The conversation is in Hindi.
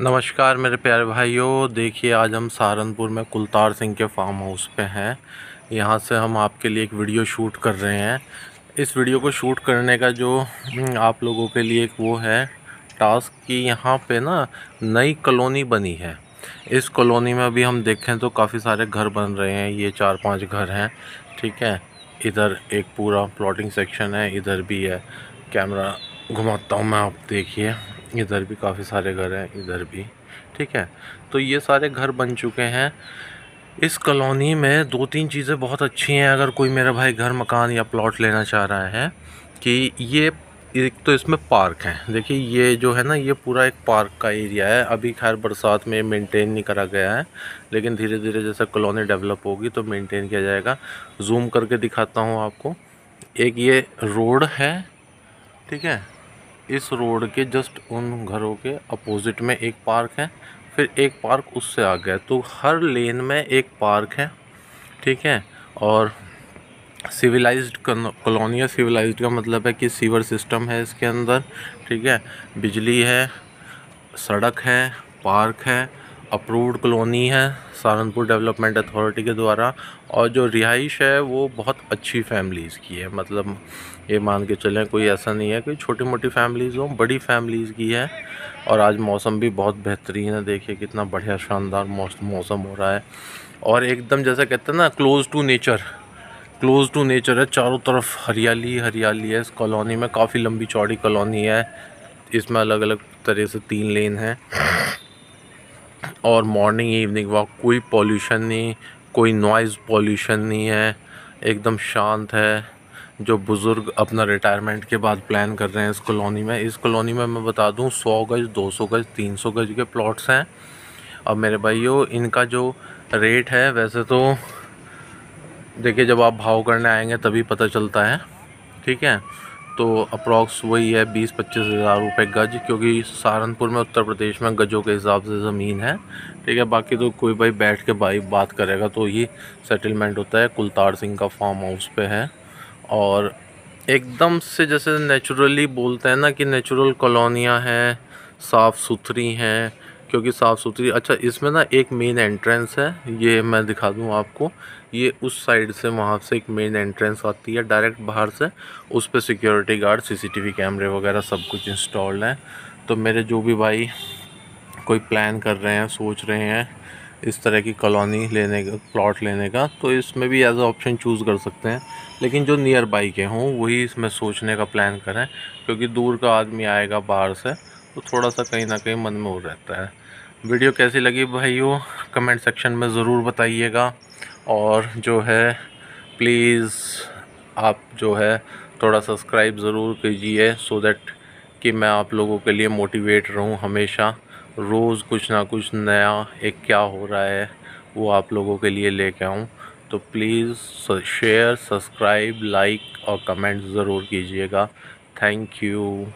नमस्कार मेरे प्यारे भाइयों देखिए आज हम सहारनपुर में कुलतार सिंह के फार्म हाउस पे हैं। यहाँ से हम आपके लिए एक वीडियो शूट कर रहे हैं। इस वीडियो को शूट करने का जो हम्म, आप लोगों के लिए एक वो है टास्क कि यहाँ पे ना नई कॉलोनी बनी है। इस कॉलोनी में अभी हम देखें तो काफ़ी सारे घर बन रहे हैं। ये चार पाँच घर हैं ठीक है? इधर एक पूरा प्लॉटिंग सेक्शन है इधर भी है। कैमरा घुमाता हूँ मैं आप देखिए। इधर भी काफ़ी सारे घर हैं, इधर भी, ठीक है? तो ये सारे घर बन चुके हैं। इस कॉलोनी में दो तीन चीज़ें बहुत अच्छी हैं, अगर कोई मेरा भाई घर, मकान या प्लॉट लेना चाह रहा है, कि ये एक तो इसमें पार्क है। देखिए, ये जो है ना, ये पूरा एक पार्क का एरिया है। अभी खैर बरसात में मेंटेन नहीं करा गया है, लेकिन धीरे धीरे जैसे कॉलोनी डेवलप होगी तो मेंटेन किया जाएगा। जूम करके दिखाता हूँ आपको। एक ये रोड है, ठीक है? इस रोड के जस्ट उन घरों के अपोजिट में एक पार्क है, फिर एक पार्क उससे आ गया तो हर लेन में एक पार्क है, ठीक है? और सिविलाइज्ड कॉलोनी है। सिविलाइज्ड का मतलब है कि सीवर सिस्टम है इसके अंदर, ठीक है? बिजली है, सड़क है, पार्क है अप्रूव्ड कॉलोनी है सहारनपुर डेवलपमेंट अथॉरिटी के द्वारा। और जो रिहाइश है, वो बहुत अच्छी फैमिलीज़ की है। मतलब ये मान के चलें, कोई ऐसा नहीं है कि छोटी मोटी फैमिलीज़ हो, बड़ी फैमिलीज़ की है। और आज मौसम भी बहुत बेहतरीन है। देखिए कितना बढ़िया शानदार मौसम हो रहा है। और एकदम जैसा कहते हैं ना close to nature close to nature है। चारों तरफ़ हरियाली हरियाली है। इस कॉलोनी में काफ़ी लंबी चौड़ी कॉलोनी है। इसमें अलग अलग तरह से तीन लेन हैं। और मॉर्निंग इवनिंग वॉक कोई पॉल्यूशन नहीं, कोई नॉइज़ पॉल्यूशन नहीं है। एकदम शांत है। जो बुज़ुर्ग अपना रिटायरमेंट के बाद प्लान कर रहे हैं इस कॉलोनी में, इस कॉलोनी में मैं बता दूँ, सौ गज, दो सौ गज, तीन सौ गज के प्लॉट्स हैं। और मेरे भाइयों, इनका जो रेट है, वैसे तो देखिए, जब आप भाव करने आएँगे तभी पता चलता है। ठीक है? तो अप्रॉक्स वही है बीस पच्चीस हज़ार रुपये गज, क्योंकि सहारनपुर में उत्तर प्रदेश में गजों के हिसाब से ज़मीन है। ठीक है, बाकी तो कोई भाई बैठ के भाई बात करेगा तो ही सेटलमेंट होता है। कुलतार सिंह का फार्म हाउस पे है। और एकदम से जैसे नेचुरली बोलते हैं ना कि नेचुरल कॉलोनियाँ हैं साफ़ सुथरी हैं क्योंकि साफ़ सुथरी अच्छा इसमें ना एक मेन एंट्रेंस है, ये मैं दिखा दूँ आपको। ये उस साइड से वहाँ से एक मेन एंट्रेंस आती है डायरेक्ट बाहर से। उस पर सिक्योरिटी गार्ड सीसीटीवी कैमरे वगैरह सब कुछ इंस्टॉल्ड हैं। तो मेरे जो भी भाई कोई प्लान कर रहे हैं, सोच रहे हैं इस तरह की कॉलोनी लेने का प्लॉट लेने का तो इसमें भी एज ऑप्शन चूज़ कर सकते हैं। लेकिन जो नियर बाई के हों, वही इसमें सोचने का प्लान करें, क्योंकि दूर का आदमी आएगा बाहर से तो थोड़ा सा कहीं ना कहीं मन में हो रहता है। वीडियो कैसी लगी भाइयों? कमेंट सेक्शन में ज़रूर बताइएगा। और जो है, प्लीज़ आप जो है, थोड़ा सब्सक्राइब ज़रूर कीजिए सो दैट कि मैं आप लोगों के लिए मोटिवेट रहूँ हमेशा। रोज़ कुछ ना कुछ नया, एक क्या हो रहा है, वो आप लोगों के लिए लेके आऊँ। तो प्लीज़ शेयर सब्सक्राइब लाइक और कमेंट ज़रूर कीजिएगा। Thank you